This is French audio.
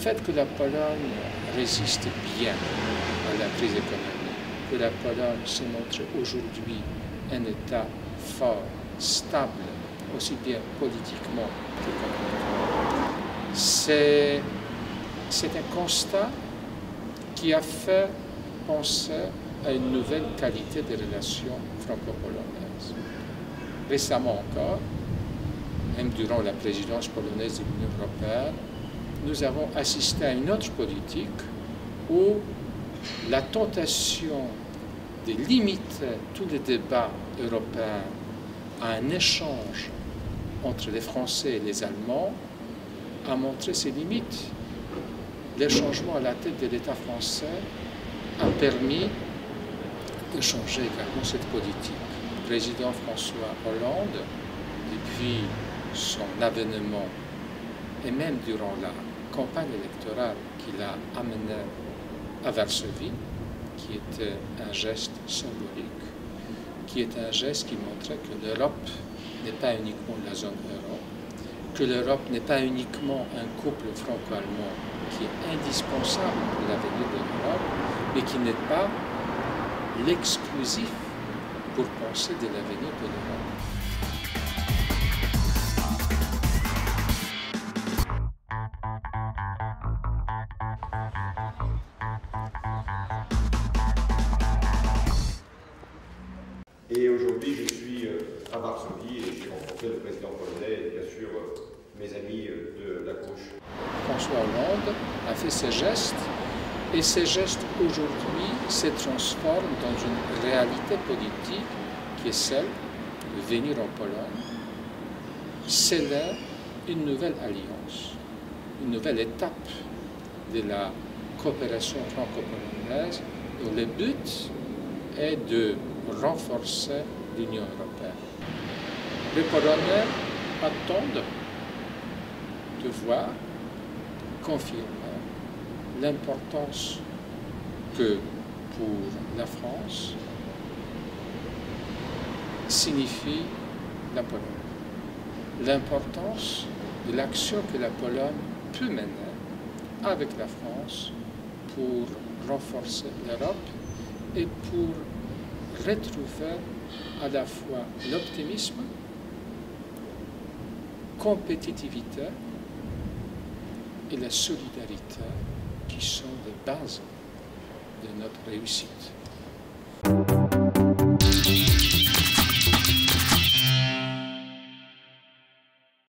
Le fait que la Pologne résiste bien à la crise économique, que la Pologne se montre aujourd'hui un État fort, stable, aussi bien politiquement qu'économiquement, c'est, c'est un constat qui a fait penser à une nouvelle qualité des relations franco-polonaises. Récemment encore, même durant la présidence polonaise de l'Union européenne, nous avons assisté à une autre politique où la tentation de limiter tous les débats européens à un échange entre les Français et les Allemands a montré ses limites. Le changement à la tête de l'État français a permis de changer également cette politique. Le président François Hollande, depuis son avènement et même durant la campagne électorale qu'il a amenée à Varsovie, qui était un geste symbolique, qui est un geste qui montrait que l'Europe n'est pas uniquement la zone euro, que l'Europe n'est pas uniquement un couple franco-allemand qui est indispensable pour l'avenir de l'Europe, mais qui n'est pas l'exclusif pour penser de l'avenir de l'Europe. Et j'ai rencontré le président polonais et bien sûr euh, mes amis euh, de la gauche. François Hollande a fait ses gestes et ces gestes aujourd'hui se transforment dans une réalité politique qui est celle de venir en Pologne, sceller une nouvelle alliance, une nouvelle étape de la coopération franco-polonaise dont le but est de renforcer l'Union européenne. Les Polonais attendent de voir confirmer l'importance que pour la France signifie la Pologne. L'importance de l'action que la Pologne peut mener avec la France pour renforcer l'Europe et pour retrouver à la fois l'optimisme, compétitivité et la solidarité qui sont les bases de notre réussite.